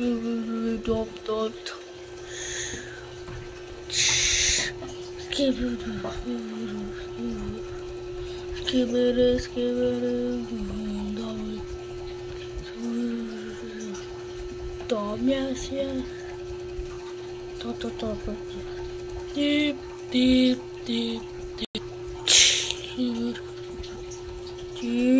dop dop. Skibidi, skibidi, skibidi, Domyasia. Dop dop dop. Deep, deep, deep, deep. Skibidi. Deep.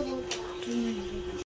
真的有